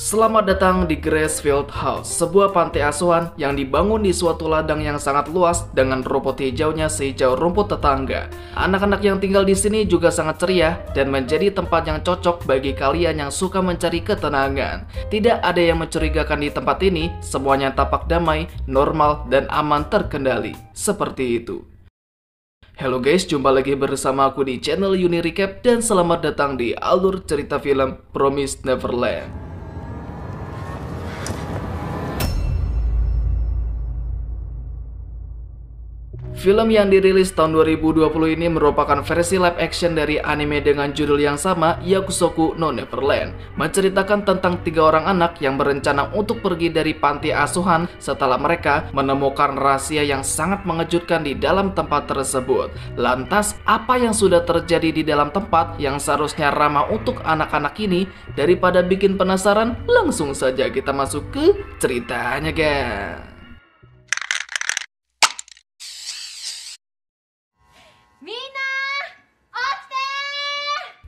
Selamat datang di Gracefield House, sebuah panti asuhan yang dibangun di suatu ladang yang sangat luas dengan rumput hijaunya sehijau rumput tetangga. Anak-anak yang tinggal di sini juga sangat ceria dan menjadi tempat yang cocok bagi kalian yang suka mencari ketenangan. Tidak ada yang mencurigakan di tempat ini, semuanya tampak damai, normal, dan aman terkendali. Seperti itu. Halo guys, jumpa lagi bersama aku di channel Uni Recap dan selamat datang di alur cerita film Promise Neverland. Film yang dirilis tahun 2020 ini merupakan versi live action dari anime dengan judul yang sama, Yakusoku no Neverland. Menceritakan tentang tiga orang anak yang berencana untuk pergi dari panti asuhan setelah mereka menemukan rahasia yang sangat mengejutkan di dalam tempat tersebut. Lantas, apa yang sudah terjadi di dalam tempat yang seharusnya ramah untuk anak-anak ini? Daripada bikin penasaran, langsung saja kita masuk ke ceritanya guys.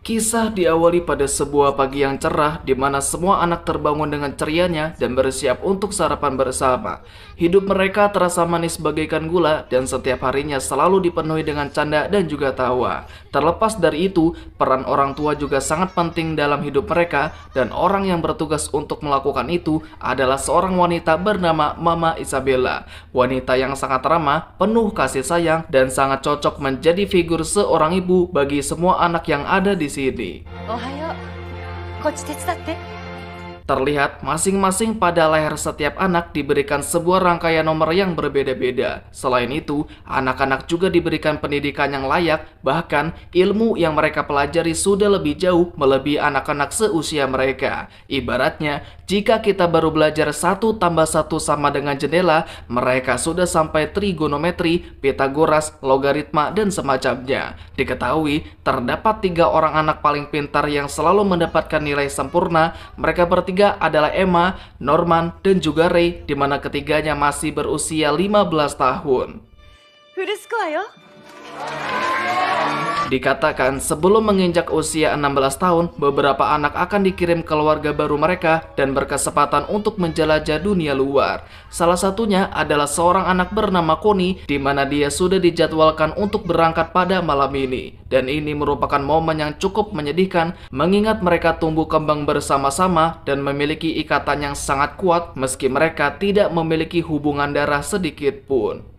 Kisah diawali pada sebuah pagi yang cerah di mana semua anak terbangun dengan cerianya dan bersiap untuk sarapan bersama. Hidup mereka terasa manis bagaikan gula dan setiap harinya selalu dipenuhi dengan canda dan juga tawa. Terlepas dari itu, peran orang tua juga sangat penting dalam hidup mereka dan orang yang bertugas untuk melakukan itu adalah seorang wanita bernama Mama Isabella. Wanita yang sangat ramah, penuh kasih sayang dan sangat cocok menjadi figur seorang ibu bagi semua anak yang ada di おはよう。こっち手伝って。Terlihat masing-masing pada leher setiap anak diberikan sebuah rangkaian nomor yang berbeda-beda. Selain itu, anak-anak juga diberikan pendidikan yang layak, bahkan ilmu yang mereka pelajari sudah lebih jauh melebihi anak-anak seusia mereka. Ibaratnya, jika kita baru belajar satu tambah satu sama dengan jendela, mereka sudah sampai trigonometri, Pitagoras, logaritma, dan semacamnya. Diketahui, terdapat tiga orang anak paling pintar yang selalu mendapatkan nilai sempurna. Mereka bertiga ketiga adalah Emma, Norman, dan juga Ray, di mana ketiganya masih berusia 15 tahun. Dikatakan sebelum menginjak usia 16 tahun, beberapa anak akan dikirim ke keluarga baru mereka dan berkesempatan untuk menjelajah dunia luar. Salah satunya adalah seorang anak bernama Koni di mana dia sudah dijadwalkan untuk berangkat pada malam ini. Dan ini merupakan momen yang cukup menyedihkan mengingat mereka tumbuh kembang bersama-sama dan memiliki ikatan yang sangat kuat meski mereka tidak memiliki hubungan darah sedikit pun.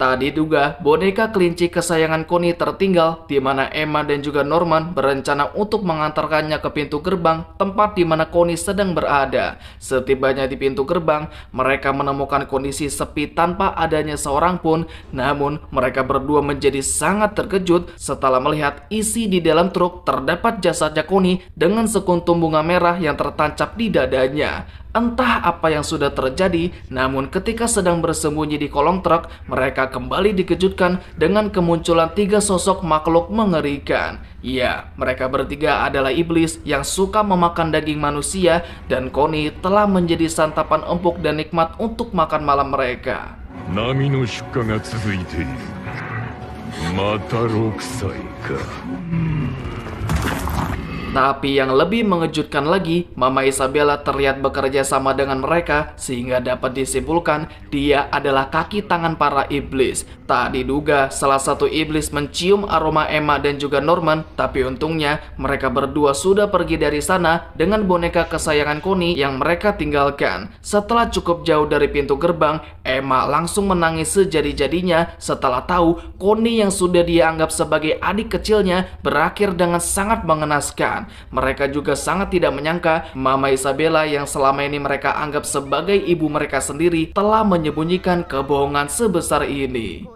Tak diduga, boneka kelinci kesayangan Connie tertinggal di mana Emma dan juga Norman berencana untuk mengantarkannya ke pintu gerbang tempat di mana Connie sedang berada. Setibanya di pintu gerbang, mereka menemukan kondisi sepi tanpa adanya seorang pun. Namun, mereka berdua menjadi sangat terkejut setelah melihat isi di dalam truk terdapat jasadnya Connie dengan sekuntum bunga merah yang tertancap di dadanya. Entah apa yang sudah terjadi, namun ketika sedang bersembunyi di kolong truk, mereka kembali dikejutkan dengan kemunculan tiga sosok makhluk mengerikan. Ya, mereka bertiga adalah iblis yang suka memakan daging manusia dan Koni telah menjadi santapan empuk dan nikmat untuk makan malam mereka. Nami no shuka ga tsuzuite iru. Mata roksai ka. Hmm. Tapi yang lebih mengejutkan lagi, Mama Isabella terlihat bekerja sama dengan mereka sehingga dapat disimpulkan dia adalah kaki tangan para iblis. Tak diduga salah satu iblis mencium aroma Emma dan juga Norman, tapi untungnya mereka berdua sudah pergi dari sana dengan boneka kesayangan Connie yang mereka tinggalkan. Setelah cukup jauh dari pintu gerbang, Emma langsung menangis sejadi-jadinya setelah tahu Connie yang sudah dia anggap sebagai adik kecilnya berakhir dengan sangat mengenaskan. Mereka juga sangat tidak menyangka Mama Isabella yang selama ini mereka anggap sebagai ibu mereka sendiri telah menyembunyikan kebohongan sebesar ini.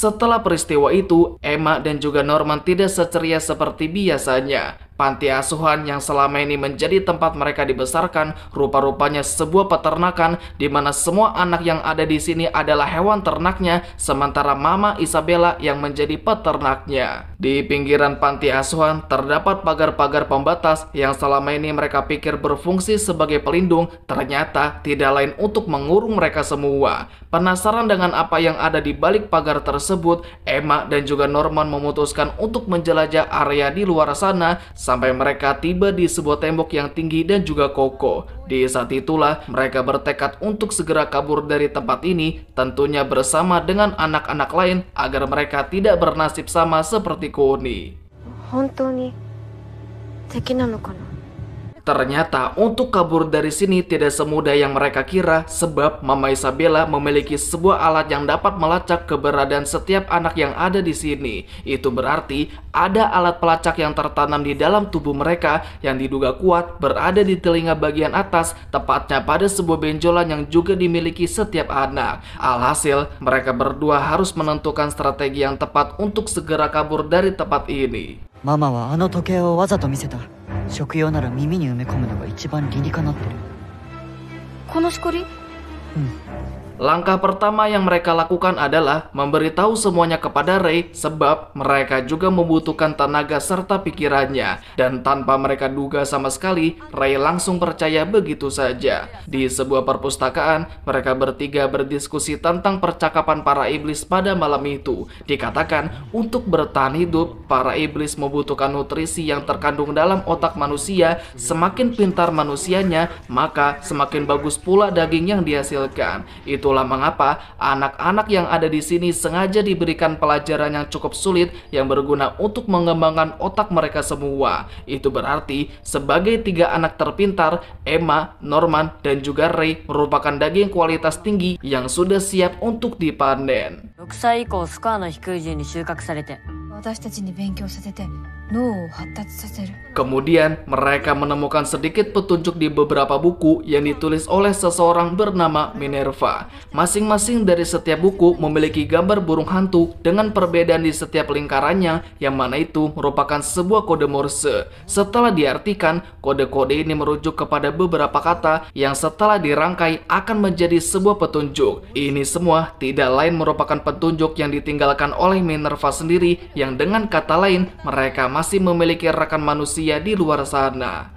Setelah peristiwa itu, Emma dan juga Norman tidak seceria seperti biasanya. Panti asuhan yang selama ini menjadi tempat mereka dibesarkan rupa-rupanya sebuah peternakan di mana semua anak yang ada di sini adalah hewan ternaknya sementara Mama Isabella yang menjadi peternaknya. Di pinggiran panti asuhan terdapat pagar-pagar pembatas yang selama ini mereka pikir berfungsi sebagai pelindung ternyata tidak lain untuk mengurung mereka semua. Penasaran dengan apa yang ada di balik pagar tersebut, Emma dan juga Norman memutuskan untuk menjelajah area di luar sana sampai mereka tiba di sebuah tembok yang tinggi dan juga kokoh. Di saat itulah mereka bertekad untuk segera kabur dari tempat ini, tentunya bersama dengan anak-anak lain agar mereka tidak bernasib sama seperti Kuni. Hontoni, teki? Ternyata untuk kabur dari sini tidak semudah yang mereka kira sebab Mama Isabella memiliki sebuah alat yang dapat melacak keberadaan setiap anak yang ada di sini. Itu berarti ada alat pelacak yang tertanam di dalam tubuh mereka yang diduga kuat berada di telinga bagian atas tepatnya pada sebuah benjolan yang juga dimiliki setiap anak. Alhasil mereka berdua harus menentukan strategi yang tepat untuk segera kabur dari tempat ini. Mama wa ano tokeo wazato miseta. 食用なら耳に埋め込むのが一番理にかなってる。このしこり？Langkah pertama yang mereka lakukan adalah memberitahu semuanya kepada Ray sebab mereka juga membutuhkan tenaga serta pikirannya. Dan tanpa mereka duga sama sekali, Ray langsung percaya begitu saja. Di sebuah perpustakaan, mereka bertiga berdiskusi tentang percakapan para iblis pada malam itu. Dikatakan, untuk bertahan hidup, para iblis membutuhkan nutrisi yang terkandung dalam otak manusia. Semakin pintar manusianya, maka semakin bagus pula daging yang dihasilkan. Itulah mengapa anak-anak yang ada di sini sengaja diberikan pelajaran yang cukup sulit yang berguna untuk mengembangkan otak mereka semua. Itu berarti sebagai tiga anak terpintar, Emma, Norman, dan juga Ray merupakan daging kualitas tinggi yang sudah siap untuk dipanen. 6歳以降スコアの低い順に収穫されて Kemudian, mereka menemukan sedikit petunjuk di beberapa buku yang ditulis oleh seseorang bernama Minerva. Masing-masing dari setiap buku memiliki gambar burung hantu dengan perbedaan di setiap lingkarannya, yang mana itu merupakan sebuah kode Morse. Setelah diartikan, kode-kode ini merujuk kepada beberapa kata yang setelah dirangkai akan menjadi sebuah petunjuk. Ini semua tidak lain merupakan petunjuk yang ditinggalkan oleh Minerva sendiri yang yang dengan kata lain mereka masih memiliki rekan manusia di luar sana.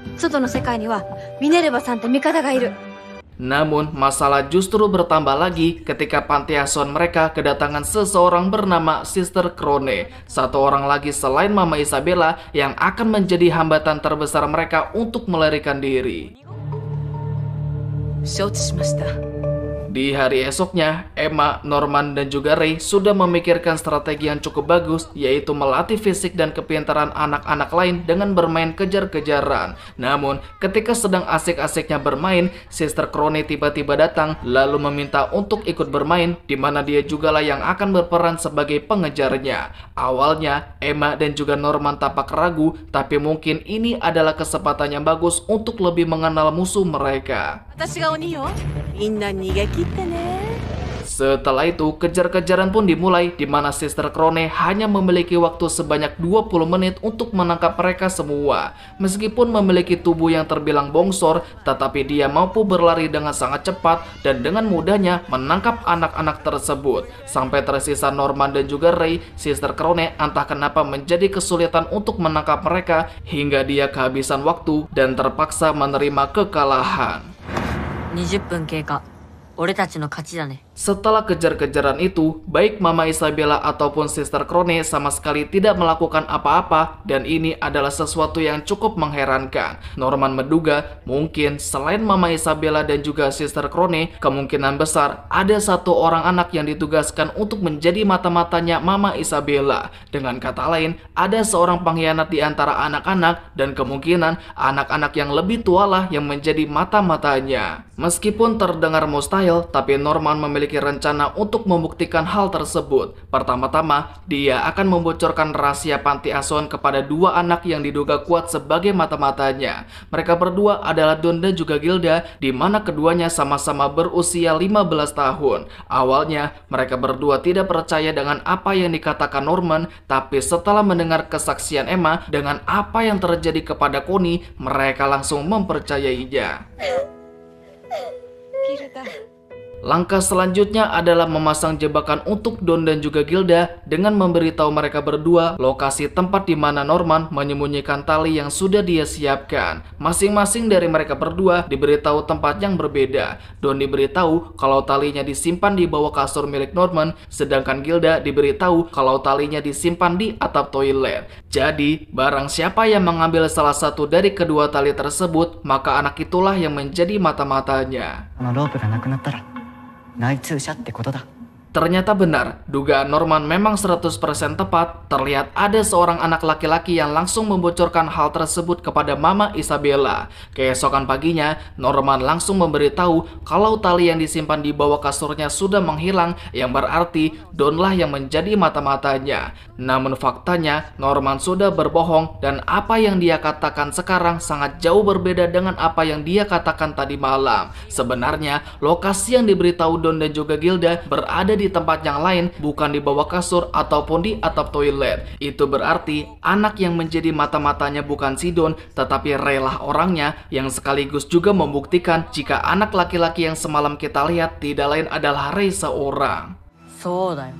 Namun, masalah justru bertambah lagi ketika panti asuhan mereka kedatangan seseorang bernama Sister Krone, satu orang lagi selain Mama Isabella yang akan menjadi hambatan terbesar mereka untuk melarikan diri. 承知しました Di hari esoknya, Emma, Norman, dan juga Ray sudah memikirkan strategi yang cukup bagus, yaitu melatih fisik dan kepintaran anak-anak lain dengan bermain kejar-kejaran. Namun, ketika sedang asik-asiknya bermain, Sister Crone tiba-tiba datang, lalu meminta untuk ikut bermain, di mana dia jugalah yang akan berperan sebagai pengejarnya. Awalnya, Emma dan juga Norman tampak ragu, tapi mungkin ini adalah kesempatan yang bagus untuk lebih mengenal musuh mereka. 私が鬼よみんな逃げ切ってね setelah itu, kejar-kejaran pun dimulai di mana Sister Krone hanya memiliki waktu sebanyak 20 menit untuk menangkap mereka semua. Meskipun memiliki tubuh yang terbilang bongsor, tetapi dia mampu berlari dengan sangat cepat dan dengan mudahnya menangkap anak-anak tersebut. Sampai tersisa Norman dan juga Ray, Sister Krone entah kenapa menjadi kesulitan untuk menangkap mereka hingga dia kehabisan waktu dan terpaksa menerima kekalahan. 20 menit 俺たちの勝ちだね。Setelah kejar-kejaran itu, baik Mama Isabella ataupun Sister Krone sama sekali tidak melakukan apa-apa dan ini adalah sesuatu yang cukup mengherankan. Norman menduga mungkin selain Mama Isabella dan juga Sister Krone, kemungkinan besar ada satu orang anak yang ditugaskan untuk menjadi mata-matanya Mama Isabella. Dengan kata lain, ada seorang pengkhianat di antara anak-anak dan kemungkinan anak-anak yang lebih tua lah yang menjadi mata-matanya. Meskipun terdengar mustahil, tapi Norman memiliki memiliki rencana untuk membuktikan hal tersebut. Pertama-tama, dia akan membocorkan rahasia panti asuhan kepada dua anak yang diduga kuat sebagai mata-matanya. Mereka berdua adalah Don dan juga Gilda, di mana keduanya sama-sama berusia 15 tahun. Awalnya, mereka berdua tidak percaya dengan apa yang dikatakan Norman, tapi setelah mendengar kesaksian Emma dengan apa yang terjadi kepada Connie, mereka langsung mempercayainya. Langkah selanjutnya adalah memasang jebakan untuk Don dan juga Gilda dengan memberitahu mereka berdua lokasi tempat di mana Norman menyembunyikan tali yang sudah dia siapkan. Masing-masing dari mereka berdua diberitahu tempat yang berbeda. Don diberitahu kalau talinya disimpan di bawah kasur milik Norman, sedangkan Gilda diberitahu kalau talinya disimpan di atap toilet. Jadi, barang siapa yang mengambil salah satu dari kedua tali tersebut, maka anak itulah yang menjadi mata-matanya. 内通者ってことだ。Ternyata benar, dugaan Norman memang 100% tepat. Terlihat ada seorang anak laki-laki yang langsung membocorkan hal tersebut kepada Mama Isabella. Keesokan paginya, Norman langsung memberitahu kalau tali yang disimpan di bawah kasurnya sudah menghilang, yang berarti Donlah yang menjadi mata-matanya. Namun faktanya, Norman sudah berbohong dan apa yang dia katakan sekarang sangat jauh berbeda dengan apa yang dia katakan tadi malam. Sebenarnya, lokasi yang diberitahu Don dan juga Gilda berada di tempat yang lain, bukan di bawah kasur ataupun di atap toilet. Itu berarti anak yang menjadi mata-matanya bukan si Don, tetapi rela orangnya yang sekaligus juga membuktikan jika anak laki-laki yang semalam kita lihat tidak lain adalah Ray seorang. そうだよ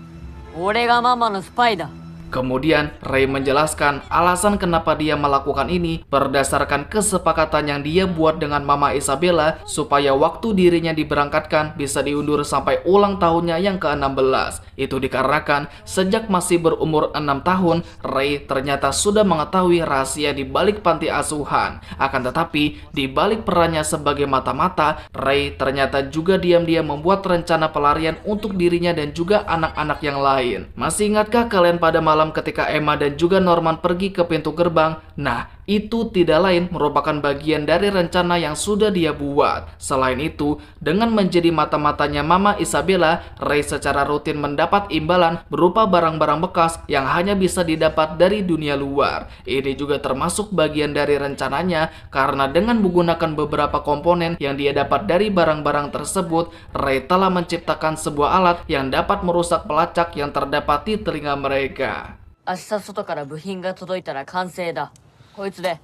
俺がママのスパイだ Kemudian Ray menjelaskan alasan kenapa dia melakukan ini berdasarkan kesepakatan yang dia buat dengan Mama Isabella supaya waktu dirinya diberangkatkan bisa diundur sampai ulang tahunnya yang ke-16. Itu dikarenakan sejak masih berumur 6 tahun, Ray ternyata sudah mengetahui rahasia di balik panti asuhan. Akan tetapi, di balik perannya sebagai mata-mata, Ray ternyata juga diam-diam membuat rencana pelarian untuk dirinya dan juga anak-anak yang lain. Masih ingatkah kalian pada malam ketika Emma dan juga Norman pergi ke pintu gerbang? Nah, itu tidak lain merupakan bagian dari rencana yang sudah dia buat. Selain itu, dengan menjadi mata-matanya Mama Isabella, Ray secara rutin mendapat imbalan berupa barang-barang bekas yang hanya bisa didapat dari dunia luar. Ini juga termasuk bagian dari rencananya karena dengan menggunakan beberapa komponen yang dia dapat dari barang-barang tersebut, Ray telah menciptakan sebuah alat yang dapat merusak pelacak yang terdapat di telinga mereka. 明日外から部品が届いたら完成だ。こいつで。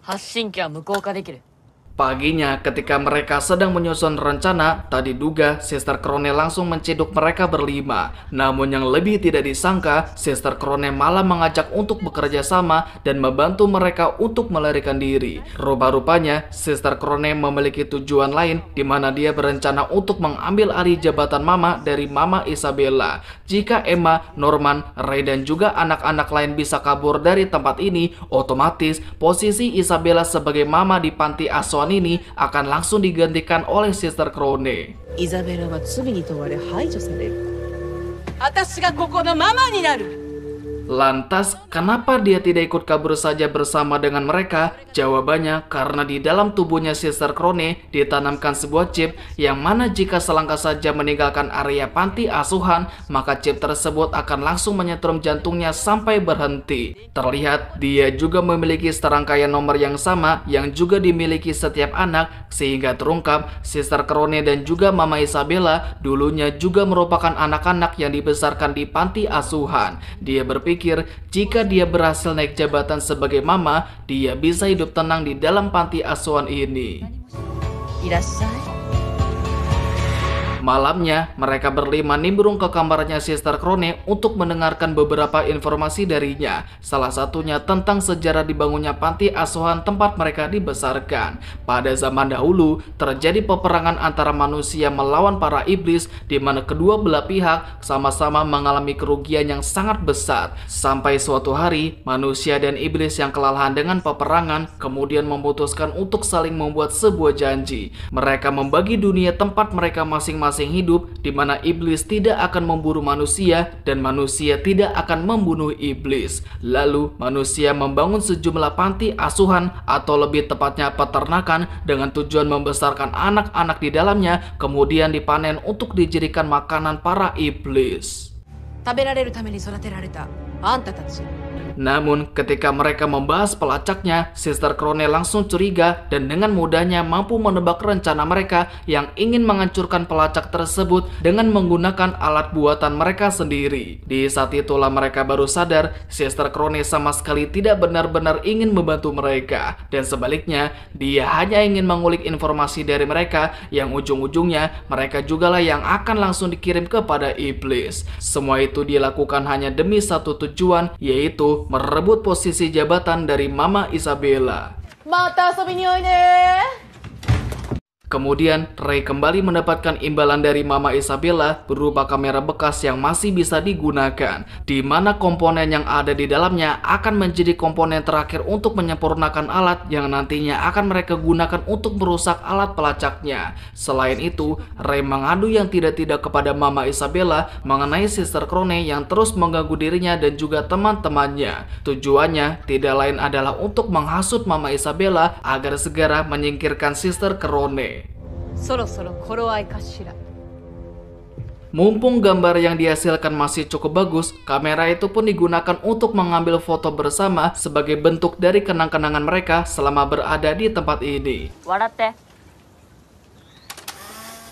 発信機は無効化できる。Paginya, ketika mereka sedang menyusun rencana, tadi duga Sister Krone langsung menciduk mereka berlima. Namun yang lebih tidak disangka, Sister Krone malah mengajak untuk bekerja sama dan membantu mereka untuk melarikan diri. Rupa-rupanya, Sister Krone memiliki tujuan lain di mana dia berencana untuk mengambil alih jabatan Mama dari Mama Isabella. Jika Emma, Norman, Ray dan juga anak-anak lain bisa kabur dari tempat ini, otomatis posisi Isabella sebagai Mama di panti asuhan ini akan langsung digantikan oleh Sister Crone. Isabella Lantas, kenapa dia tidak ikut kabur saja bersama dengan mereka? Jawabannya, karena di dalam tubuhnya Sister Krone ditanamkan sebuah chip yang mana jika selangkah saja meninggalkan area panti asuhan, maka chip tersebut akan langsung menyetrum jantungnya sampai berhenti. Terlihat, dia juga memiliki serangkaian nomor yang sama yang juga dimiliki setiap anak, sehingga terungkap Sister Krone dan juga Mama Isabella dulunya juga merupakan anak-anak yang dibesarkan di panti asuhan. Dia berpikir berpikir jika dia berhasil naik jabatan sebagai mama, dia bisa hidup tenang di dalam panti asuhan ini. Irasai. Malamnya, mereka berlima nimbrung ke kamarnya Sister Krone untuk mendengarkan beberapa informasi darinya. Salah satunya tentang sejarah dibangunnya panti asuhan tempat mereka dibesarkan. Pada zaman dahulu, terjadi peperangan antara manusia melawan para iblis di mana kedua belah pihak sama-sama mengalami kerugian yang sangat besar. Sampai suatu hari, manusia dan iblis yang kelelahan dengan peperangan kemudian memutuskan untuk saling membuat sebuah janji. Mereka membagi dunia tempat mereka masing-masing masing-masing hidup di mana iblis tidak akan memburu manusia dan manusia tidak akan membunuh iblis. Lalu manusia membangun sejumlah panti asuhan atau lebih tepatnya peternakan dengan tujuan membesarkan anak-anak di dalamnya kemudian dipanen untuk dijadikan makanan para iblis. 食べられるために育てられたあんたたち namun ketika mereka membahas pelacaknya, Sister Krone langsung curiga dan dengan mudahnya mampu menebak rencana mereka yang ingin menghancurkan pelacak tersebut dengan menggunakan alat buatan mereka sendiri. Di saat itulah mereka baru sadar Sister Krone sama sekali tidak benar-benar ingin membantu mereka dan sebaliknya dia hanya ingin mengulik informasi dari mereka yang ujung-ujungnya mereka jugalah yang akan langsung dikirim kepada iblis. Semua itu dilakukan hanya demi satu tujuan yaitu itu merebut posisi jabatan dari Mama Isabella. Mata Sominyone! Kemudian, Ray kembali mendapatkan imbalan dari Mama Isabella berupa kamera bekas yang masih bisa digunakan, di mana komponen yang ada di dalamnya akan menjadi komponen terakhir untuk menyempurnakan alat yang nantinya akan mereka gunakan untuk merusak alat pelacaknya. Selain itu, Ray mengadu yang tidak-tidak kepada Mama Isabella mengenai Sister Krone yang terus mengganggu dirinya dan juga teman-temannya. Tujuannya tidak lain adalah untuk menghasut Mama Isabella agar segera menyingkirkan Sister Krone. そろそろ頃合いかしら Mumpung gambar yang dihasilkan masih cukup bagus, kamera itu pun digunakan untuk mengambil foto bersama sebagai bentuk dari kenang-kenangan mereka selama berada di tempat ini. 笑って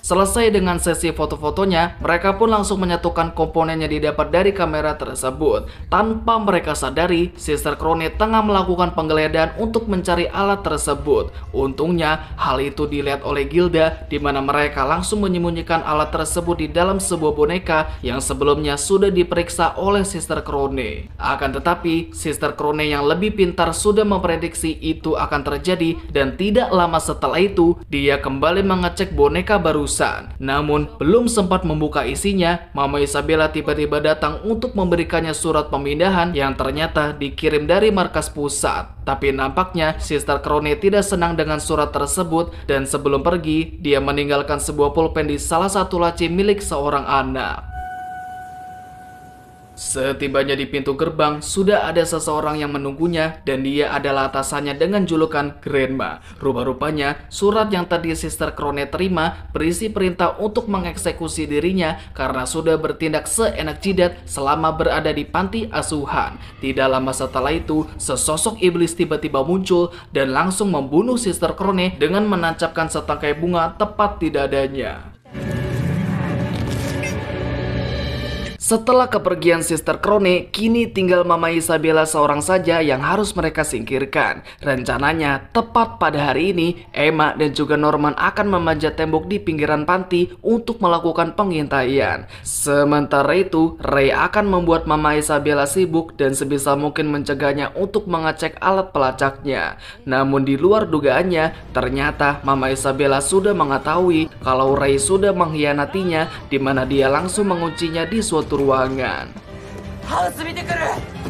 Selesai dengan sesi foto-fotonya, mereka pun langsung menyatukan komponen yang didapat dari kamera tersebut. Tanpa mereka sadari, Sister Krone tengah melakukan penggeledahan untuk mencari alat tersebut. Untungnya, hal itu dilihat oleh Gilda, di mana mereka langsung menyembunyikan alat tersebut di dalam sebuah boneka yang sebelumnya sudah diperiksa oleh Sister Krone. Akan tetapi, Sister Krone yang lebih pintar sudah memprediksi itu akan terjadi dan tidak lama setelah itu, dia kembali mengecek boneka barusan. Namun, belum sempat membuka isinya, Mama Isabella tiba-tiba datang untuk memberikannya surat pemindahan yang ternyata dikirim dari markas pusat. Tapi nampaknya Sister Krone tidak senang dengan surat tersebut dan sebelum pergi, dia meninggalkan sebuah pulpen di salah satu laci milik seorang anak. Setibanya di pintu gerbang, sudah ada seseorang yang menunggunya dan dia adalah atasannya dengan julukan Grandma. Rupa-rupanya, surat yang tadi Sister Krone terima berisi perintah untuk mengeksekusi dirinya karena sudah bertindak seenak jidat selama berada di panti asuhan. Tidak lama setelah itu, sesosok iblis tiba-tiba muncul dan langsung membunuh Sister Krone dengan menancapkan setangkai bunga tepat di dadanya. Setelah kepergian Sister Krone, kini tinggal Mama Isabella seorang saja yang harus mereka singkirkan. Rencananya, tepat pada hari ini, Emma dan juga Norman akan memanjat tembok di pinggiran panti untuk melakukan pengintaian. Sementara itu, Ray akan membuat Mama Isabella sibuk dan sebisa mungkin mencegahnya untuk mengecek alat pelacaknya. Namun di luar dugaannya, ternyata Mama Isabella sudah mengetahui kalau Ray sudah mengkhianatinya di mana dia langsung menguncinya di suatu ruangan. ハ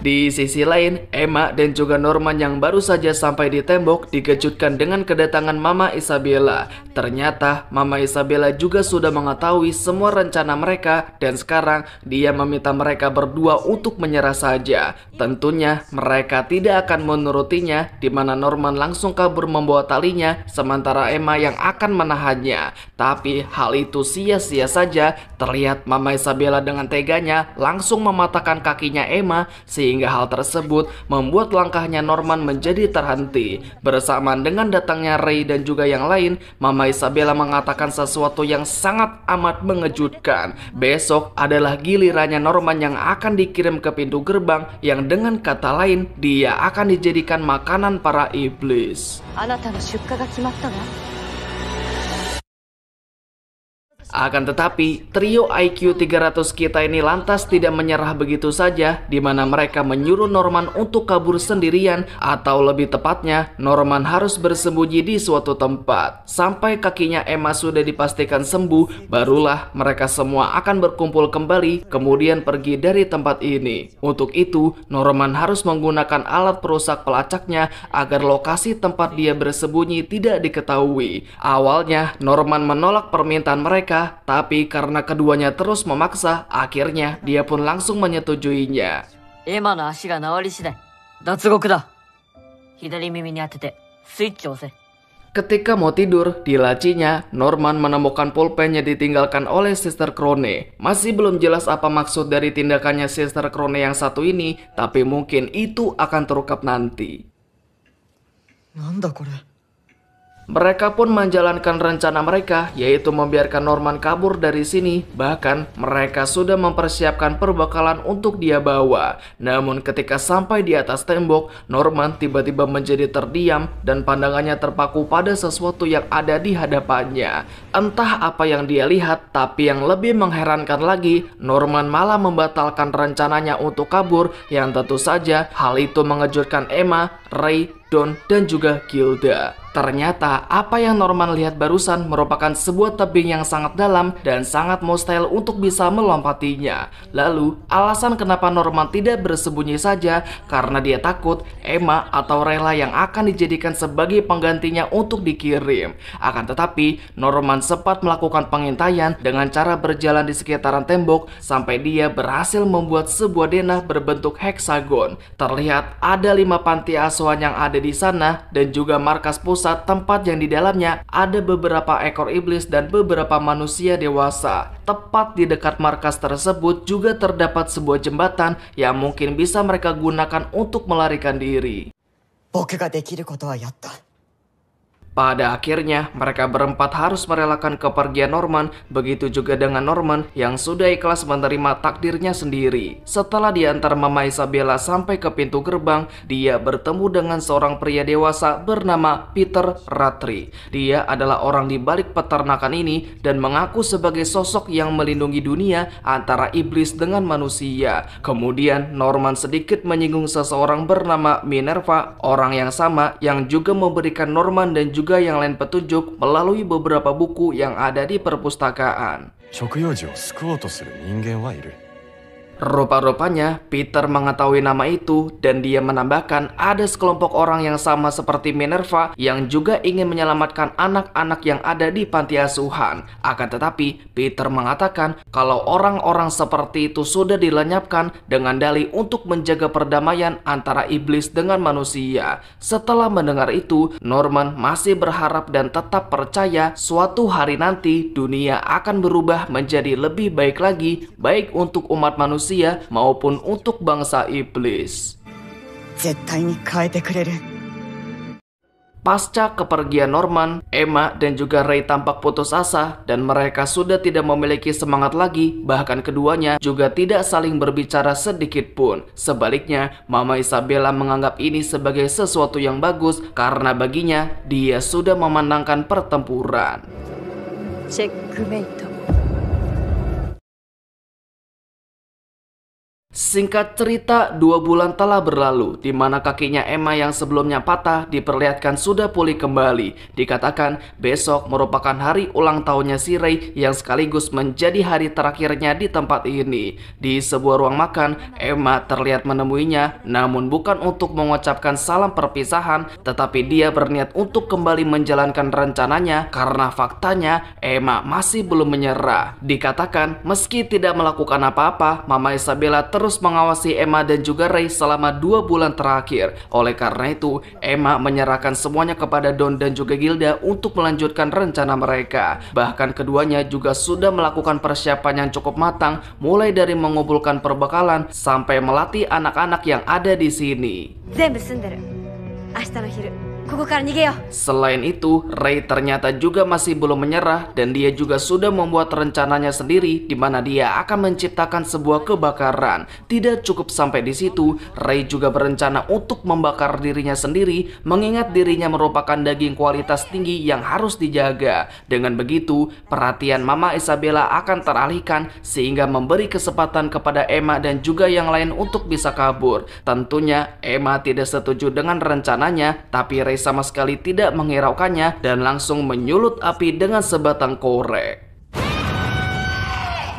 Di sisi lain, Emma dan juga Norman yang baru saja sampai di tembok dikejutkan dengan kedatangan Mama Isabella. Ternyata Mama Isabella juga sudah mengetahui semua rencana mereka dan sekarang dia meminta mereka berdua untuk menyerah saja. Tentunya mereka tidak akan menurutinya di mana Norman langsung kabur membawa talinya sementara Emma yang akan menahannya. Tapi hal itu sia-sia saja. Terlihat Mama Isabella dengan teganya langsung mematahkan kakinya Emma sehingga hal tersebut membuat langkahnya Norman menjadi terhenti. Bersamaan dengan datangnya Ray dan juga yang lain, Mama Isabella mengatakan sesuatu yang sangat amat mengejutkan. Besok adalah gilirannya Norman yang akan dikirim ke pintu gerbang yang dengan kata lain dia akan dijadikan makanan para iblis. あなたの出荷が決まったわ Akan tetapi, trio IQ 300 kita ini lantas tidak menyerah begitu saja, di mana mereka menyuruh Norman untuk kabur sendirian, atau lebih tepatnya, Norman harus bersembunyi di suatu tempat. Sampai kakinya Emma sudah dipastikan sembuh, barulah mereka semua akan berkumpul kembali, kemudian pergi dari tempat ini. Untuk itu, Norman harus menggunakan alat perusak pelacaknya agar lokasi tempat dia bersembunyi tidak diketahui. Awalnya, Norman menolak permintaan mereka, menikah, tapi karena keduanya terus memaksa, akhirnya dia pun langsung menyetujuinya. Ketika mau tidur, di lacinya, Norman menemukan pulpen yang ditinggalkan oleh Sister Crone. Masih belum jelas apa maksud dari tindakannya Sister Crone yang satu ini, tapi mungkin itu akan terungkap nanti. Nanda kore? Mereka pun menjalankan rencana mereka, yaitu membiarkan Norman kabur dari sini. Bahkan, mereka sudah mempersiapkan perbekalan untuk dia bawa. Namun, ketika sampai di atas tembok, Norman tiba-tiba menjadi terdiam dan pandangannya terpaku pada sesuatu yang ada di hadapannya. Entah apa yang dia lihat, tapi yang lebih mengherankan lagi, Norman malah membatalkan rencananya untuk kabur, yang tentu saja hal itu mengejutkan Emma, Ray, Don, dan juga Gilda. Ternyata apa yang Norman lihat barusan merupakan sebuah tebing yang sangat dalam dan sangat mustahil untuk bisa melompatinya. Lalu, alasan kenapa Norman tidak bersembunyi saja karena dia takut Emma atau Rela yang akan dijadikan sebagai penggantinya untuk dikirim. Akan tetapi, Norman sempat melakukan pengintaian dengan cara berjalan di sekitaran tembok sampai dia berhasil membuat sebuah denah berbentuk heksagon. Terlihat ada lima panti asuhan yang ada di sana dan juga markas pusat tempat yang di dalamnya ada beberapa ekor iblis dan beberapa manusia dewasa. Tepat di dekat markas tersebut juga terdapat sebuah jembatan yang mungkin bisa mereka gunakan untuk melarikan diri. 僕ができることはやった Pada akhirnya, mereka berempat harus merelakan kepergian Norman, begitu juga dengan Norman yang sudah ikhlas menerima takdirnya sendiri. Setelah diantar Mama Isabella sampai ke pintu gerbang, dia bertemu dengan seorang pria dewasa bernama Peter Ratri. Dia adalah orang di balik peternakan ini dan mengaku sebagai sosok yang melindungi dunia antara iblis dengan manusia. Kemudian, Norman sedikit menyinggung seseorang bernama Minerva, orang yang sama yang juga memberikan Norman dan juga yang lain petunjuk melalui beberapa buku yang ada di perpustakaan. Rupa-rupanya Peter mengetahui nama itu dan dia menambahkan ada sekelompok orang yang sama seperti Minerva yang juga ingin menyelamatkan anak-anak yang ada di panti asuhan. Akan tetapi Peter mengatakan kalau orang-orang seperti itu sudah dilenyapkan dengan dalih untuk menjaga perdamaian antara iblis dengan manusia. Setelah mendengar itu, Norman masih berharap dan tetap percaya suatu hari nanti dunia akan berubah menjadi lebih baik lagi baik untuk umat manusia manusia maupun untuk bangsa iblis. Pasca kepergian Norman, Emma dan juga Ray tampak putus asa dan mereka sudah tidak memiliki semangat lagi, bahkan keduanya juga tidak saling berbicara sedikit pun. Sebaliknya, Mama Isabella menganggap ini sebagai sesuatu yang bagus karena baginya dia sudah memenangkan pertempuran. Checkmate. Singkat cerita, dua bulan telah berlalu, di mana kakinya Emma yang sebelumnya patah diperlihatkan sudah pulih kembali. Dikatakan besok merupakan hari ulang tahunnya si Ray yang sekaligus menjadi hari terakhirnya di tempat ini. Di sebuah ruang makan, Emma terlihat menemuinya, namun bukan untuk mengucapkan salam perpisahan, tetapi dia berniat untuk kembali menjalankan rencananya karena faktanya Emma masih belum menyerah. Dikatakan meski tidak melakukan apa-apa, Mama Isabella terus mengawasi Emma dan juga Ray selama dua bulan terakhir. Oleh karena itu, Emma menyerahkan semuanya kepada Don dan juga Gilda untuk melanjutkan rencana mereka. Bahkan keduanya juga sudah melakukan persiapan yang cukup matang, mulai dari mengumpulkan perbekalan sampai melatih anak-anak yang ada di sini. 全部済んでる明日の昼 ここから逃げよう Selain itu, Ray ternyata juga masih belum menyerah dan dia juga sudah membuat rencananya sendiri di mana dia akan menciptakan sebuah kebakaran. Tidak cukup sampai di situ, Ray juga berencana untuk membakar dirinya sendiri mengingat dirinya merupakan daging kualitas tinggi yang harus dijaga. Dengan begitu, perhatian Mama Isabella akan teralihkan sehingga memberi kesempatan kepada Emma dan juga yang lain untuk bisa kabur. Tentunya Emma tidak setuju dengan rencananya, tapi Ray sama sekali tidak menghiraukannya dan langsung menyulut api dengan sebatang korek.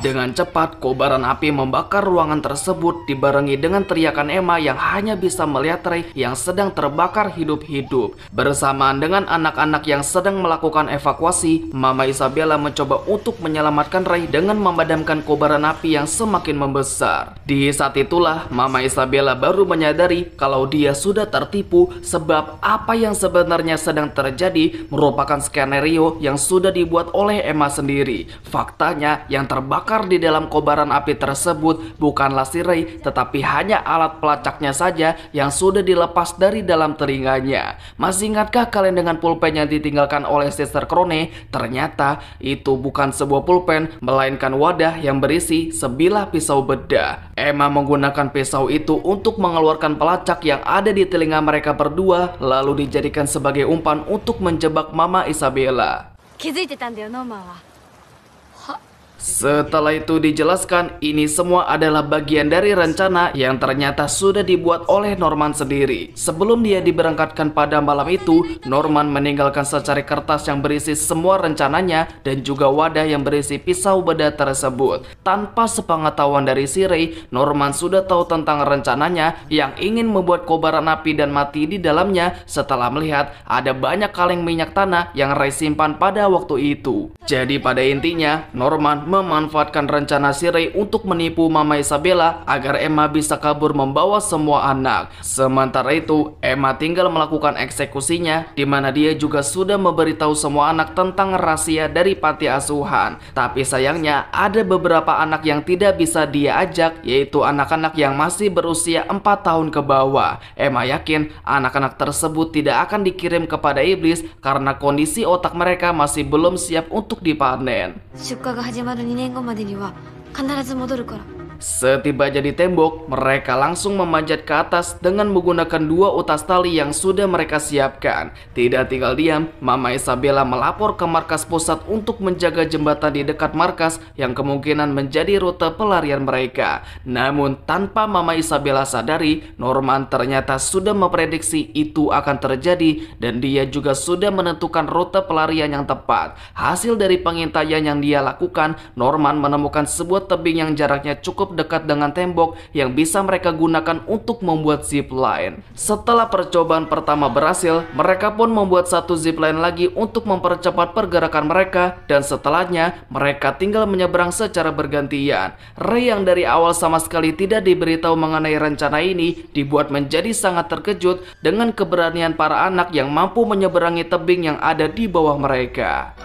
Dengan cepat, kobaran api membakar ruangan tersebut dibarengi dengan teriakan Emma yang hanya bisa melihat Ray yang sedang terbakar hidup-hidup. Bersamaan dengan anak-anak yang sedang melakukan evakuasi, Mama Isabella mencoba untuk menyelamatkan Ray dengan memadamkan kobaran api yang semakin membesar. Di saat itulah, Mama Isabella baru menyadari kalau dia sudah tertipu sebab apa yang sebenarnya sedang terjadi merupakan skenario yang sudah dibuat oleh Emma sendiri. Faktanya, yang terbakar di dalam kobaran api tersebut bukanlah si Ray, tetapi hanya alat pelacaknya saja yang sudah dilepas dari dalam telinganya. Masih ingatkah kalian dengan pulpen yang ditinggalkan oleh Sister Krone? Ternyata itu bukan sebuah pulpen, melainkan wadah yang berisi sebilah pisau bedah. Emma menggunakan pisau itu untuk mengeluarkan pelacak yang ada di telinga mereka berdua, lalu dijadikan sebagai umpan untuk menjebak Mama Isabella. 気づいてたんだよノーマンは setelah itu dijelaskan, ini semua adalah bagian dari rencana yang ternyata sudah dibuat oleh Norman sendiri. Sebelum dia diberangkatkan pada malam itu, Norman meninggalkan secari kertas yang berisi semua rencananya dan juga wadah yang berisi pisau bedah tersebut. Tanpa sepengetahuan dari si Norman sudah tahu tentang rencananya yang ingin membuat kobaran api dan mati di dalamnya setelah melihat ada banyak kaleng minyak tanah yang Ray simpan pada waktu itu. Jadi pada intinya, Norman memanfaatkan rencana si Ray untuk menipu Mama Isabella agar Emma bisa kabur membawa semua anak. Sementara itu, Emma tinggal melakukan eksekusinya di mana dia juga sudah memberitahu semua anak tentang rahasia dari panti asuhan. Tapi sayangnya ada beberapa anak yang tidak bisa dia ajak yaitu anak-anak yang masih berusia 4 tahun ke bawah. Emma yakin anak-anak tersebut tidak akan dikirim kepada iblis karena kondisi otak mereka masih belum siap untuk dipanen. 出荷が始まる 2年後までには必ず戻るから。Setibanya di tembok, mereka langsung memanjat ke atas dengan menggunakan dua utas tali yang sudah mereka siapkan. Tidak tinggal diam, Mama Isabella melapor ke markas pusat untuk menjaga jembatan di dekat markas yang kemungkinan menjadi rute pelarian mereka. Namun, tanpa Mama Isabella sadari, Norman ternyata sudah memprediksi itu akan terjadi dan dia juga sudah menentukan rute pelarian yang tepat. Hasil dari pengintaian yang dia lakukan, Norman menemukan sebuah tebing yang jaraknya cukup dekat dengan tembok yang bisa mereka gunakan untuk membuat zip line. Setelah percobaan pertama berhasil, mereka pun membuat satu zip line lagi untuk mempercepat pergerakan mereka dan setelahnya mereka tinggal menyeberang secara bergantian. Ray yang dari awal sama sekali tidak diberitahu mengenai rencana ini dibuat menjadi sangat terkejut dengan keberanian para anak yang mampu menyeberangi tebing yang ada di bawah mereka.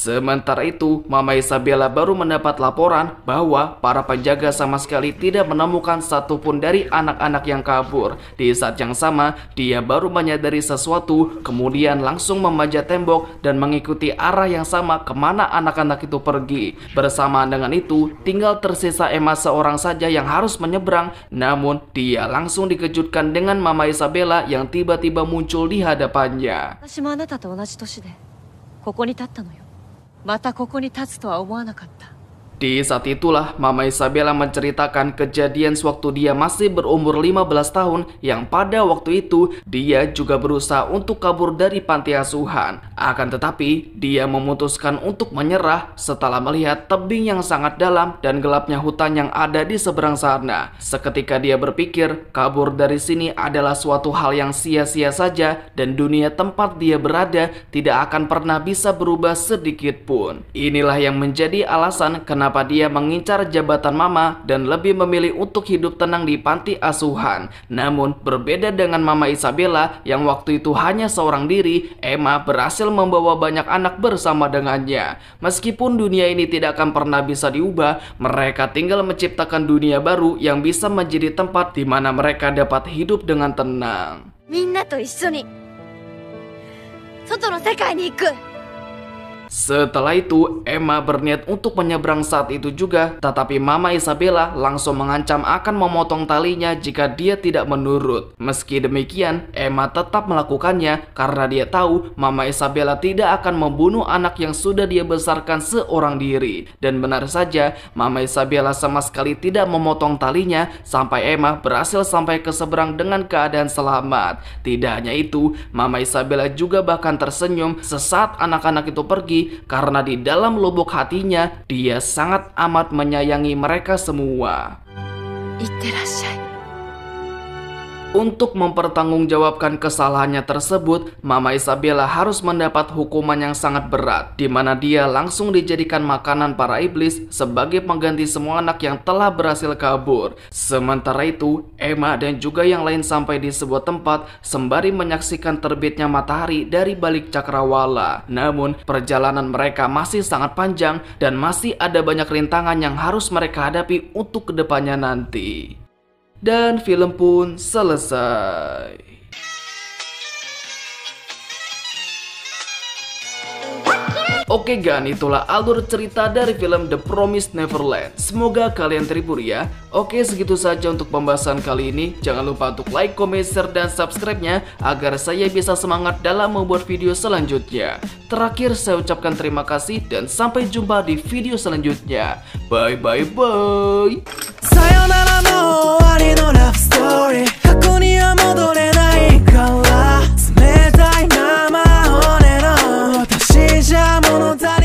Sementara itu, Mama Isabella baru mendapat laporan bahwa para penjaga sama sekali tidak menemukan satupun dari anak-anak yang kabur. Di saat yang sama, dia baru menyadari sesuatu, kemudian langsung memanjat tembok dan mengikuti arah yang sama kemana anak-anak itu pergi. Bersamaan dengan itu, tinggal tersisa Emma seorang saja yang harus menyeberang, namun dia langsung dikejutkan dengan Mama Isabella yang tiba-tiba muncul di hadapannya. 私もあなたと同じ年でここに立ったのよ またここに立つとは思わなかった。Di saat itulah Mama Isabella menceritakan kejadian sewaktu dia masih berumur 15 tahun yang pada waktu itu dia juga berusaha untuk kabur dari panti asuhan. Akan tetapi dia memutuskan untuk menyerah setelah melihat tebing yang sangat dalam dan gelapnya hutan yang ada di seberang sana. Seketika dia berpikir kabur dari sini adalah suatu hal yang sia-sia saja dan dunia tempat dia berada tidak akan pernah bisa berubah sedikit pun. Inilah yang menjadi alasan kenapa kenapa dia mengincar jabatan mama dan lebih memilih untuk hidup tenang di panti asuhan. Namun, berbeda dengan mama Isabella yang waktu itu hanya seorang diri, Emma berhasil membawa banyak anak bersama dengannya. Meskipun dunia ini tidak akan pernah bisa diubah, mereka tinggal menciptakan dunia baru yang bisa menjadi tempat di mana mereka dapat hidup dengan tenang. みんなと一緒に外の世界に行く Setelah itu, Emma berniat untuk menyeberang saat itu juga, tetapi Mama Isabella langsung mengancam akan memotong talinya jika dia tidak menurut. Meski demikian, Emma tetap melakukannya karena dia tahu Mama Isabella tidak akan membunuh anak yang sudah dia besarkan seorang diri. Dan benar saja, Mama Isabella sama sekali tidak memotong talinya sampai Emma berhasil sampai ke seberang dengan keadaan selamat. Tidak hanya itu, Mama Isabella juga bahkan tersenyum sesaat anak-anak itu pergi karena di dalam lubuk hatinya dia sangat amat menyayangi mereka semua. Untuk mempertanggungjawabkan kesalahannya tersebut, Mama Isabella harus mendapat hukuman yang sangat berat, di mana dia langsung dijadikan makanan para iblis sebagai pengganti semua anak yang telah berhasil kabur. Sementara itu, Emma dan juga yang lain sampai di sebuah tempat sembari menyaksikan terbitnya matahari dari balik cakrawala. Namun, perjalanan mereka masih sangat panjang dan masih ada banyak rintangan yang harus mereka hadapi untuk ke depannya nanti. Dan film pun selesai. Oke gan, itulah alur cerita dari film The Promised Neverland. Semoga kalian terhibur ya. Oke, segitu saja untuk pembahasan kali ini. Jangan lupa untuk like, comment, share, dan subscribe-nya agar saya bisa semangat dalam membuat video selanjutnya. Terakhir, saya ucapkan terima kasih dan sampai jumpa di video selanjutnya. Bye bye bye. さよならの終わりのラブストーリー過去には戻れないから冷たいまま on time.